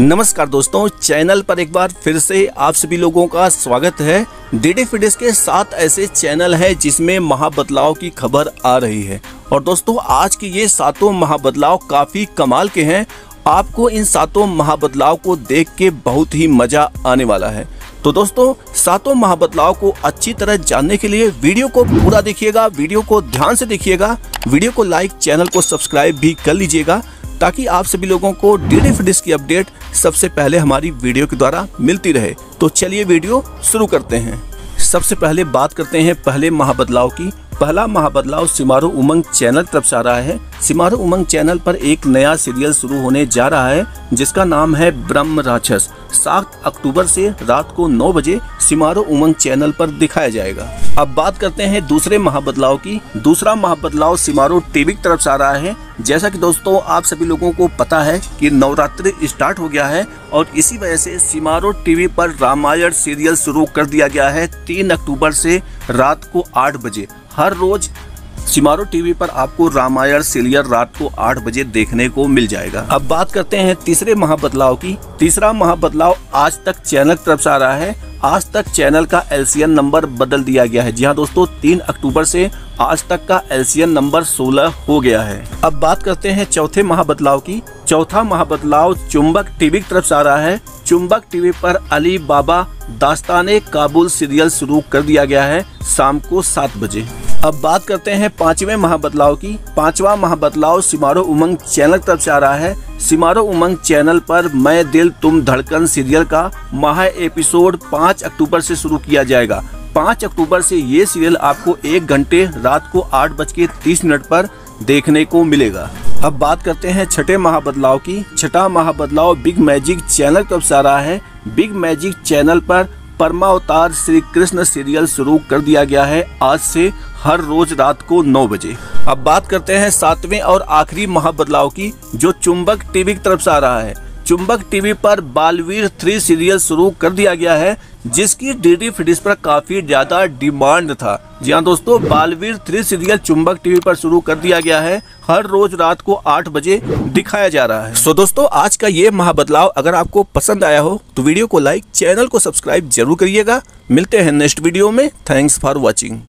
नमस्कार दोस्तों, चैनल पर एक बार फिर से आप सभी लोगों का स्वागत है। डीडी फिडिस के साथ ऐसे चैनल है जिसमें महाबदलाव की खबर आ रही है। और दोस्तों, आज के ये सातों महाबदलाव काफ़ी कमाल के हैं। आपको इन सातों महाबदलाव को देख के बहुत ही मज़ा आने वाला है। तो दोस्तों, सातों महाबदलाव को अच्छी तरह जानने के लिए वीडियो को पूरा देखिएगा, वीडियो को ध्यान से देखिएगा। वीडियो को लाइक, चैनल को सब्सक्राइब भी कर लीजिएगा। ताकि आप सभी लोगों को डी फिटनेस की अपडेट सबसे पहले हमारी वीडियो के द्वारा मिलती रहे। तो चलिए वीडियो शुरू करते हैं। सबसे पहले बात करते हैं पहले महाबदलाव की। पहला महाबदलाव सिमारो उमंग चैनल तरफ़ से आ रहा है। सिमारो उमंग चैनल पर एक नया सीरियल शुरू होने जा रहा है, जिसका नाम है ब्रह्म राक्षस। सात अक्टूबर से रात को 9 बजे सिमारो उमंग चैनल पर दिखाया जाएगा। अब बात करते हैं दूसरे महाबदलाव की। दूसरा महाबदलाव सिमारो टीवी की तरफ़ से आ रहा है। जैसा कि दोस्तों, आप सभी लोगों को पता है कि नवरात्रि स्टार्ट हो गया है और इसी वजह से सिमारो टीवी पर रामायण सीरियल शुरू कर दिया गया है तीन अक्टूबर से रात को आठ बजे। हर रोज सिमारो टीवी पर आपको रामायण, सीरियल रात को आठ बजे देखने को मिल जाएगा। अब बात करते हैं तीसरे महाबदलाव की। तीसरा महाबदलाव आज तक चैनल तरफ़ से आ रहा है। आज तक चैनल का एलसीएन नंबर बदल दिया गया है। जी हाँ दोस्तों, तीन अक्टूबर से आज तक का एलसीएन नंबर 16 हो गया है। अब बात करते हैं चौथे महाबदलाव की। चौथा महाबदलाव चुंबक टीवी की तरफ़ से आ रहा है। चुंबक टीवी पर अली बाबा दास्तान काबुल सीरियल शुरू कर दिया गया है शाम को सात बजे। अब बात करते हैं पाँचवें महाबदलाव की। पांचवा महाबदलाव सिमारो उमंग चैनल की तरफ़ से आ रहा है। सिमारो उमंग चैनल पर मैं दिल तुम धड़कन सीरियल का माह एपिसोड पाँच अक्टूबर से शुरू किया जाएगा। पाँच अक्टूबर से ये सीरियल आपको एक घंटे रात को आठ बज के तीस मिनट पर देखने को मिलेगा। अब बात करते हैं छठे महाबदलाव की। छठा महाबदलाव बिग मैजिक चैनल कब से आ रहा है। बिग मैजिक चैनल पर परमावतार श्री कृष्ण सीरियल शुरू कर दिया गया है आज से हर रोज रात को 9 बजे। अब बात करते हैं सातवें और आखिरी महाबदलाव की, जो चुंबक टीवी की तरफ़ से आ रहा है। चुंबक टीवी पर बालवीर थ्री सीरियल शुरू कर दिया गया है, जिसकी डीडी फिडिस पर काफ़ी ज़्यादा डिमांड था। जी हाँ दोस्तों, Baalveer three serial Chumbak TV पर शुरू कर दिया गया है। हर रोज रात को आठ बजे दिखाया जा रहा है। सो दोस्तों, आज का ये महाबदलाव अगर आपको पसंद आया हो तो वीडियो को लाइक, चैनल को सब्सक्राइब ज़रूर करिएगा। मिलते हैं नेक्स्ट वीडियो में। Thanks for watching